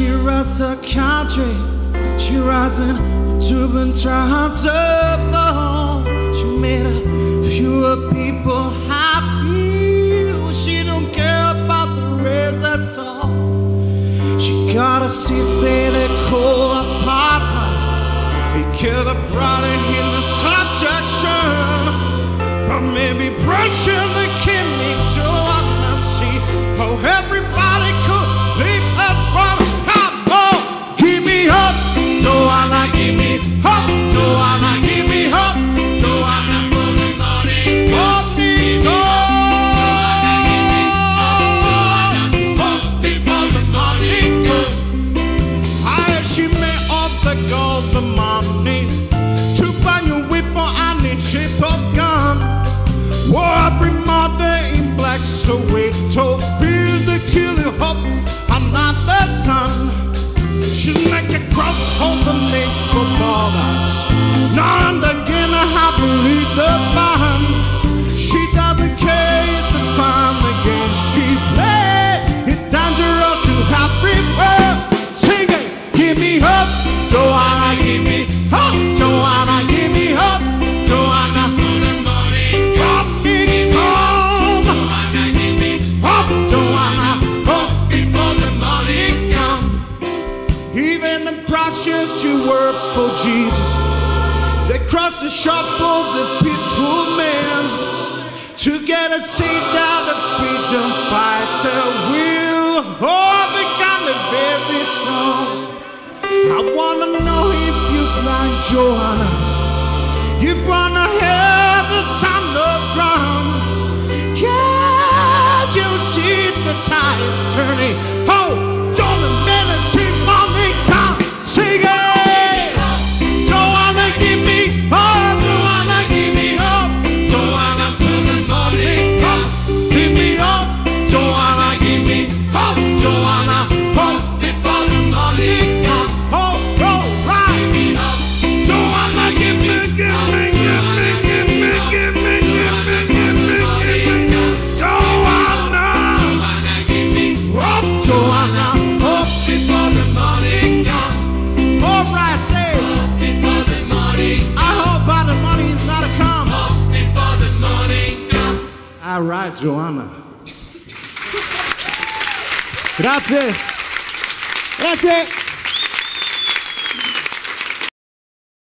across the country. She rising to the transform. She made a few people happy. She don't care about the race at all. She got a seat they call apartheid. He killed a brother in the subjection. Or maybe pressure not the son. She make a cross the make for borders. Now and again I have to lead the band. She doesn't care if the fun again she play. It's dangerous to have free. Sing it, give me hope. Joanna, give me hope. Joanna, work for Jesus. They cross the shop for the peaceful man. To get a seat down the freedom fighter will all become very strong. I wanna know if you're blind Joanna. You run ahead and sound no drum. Can't you see the tides turning? All right, Joanna. Grazie. Grazie.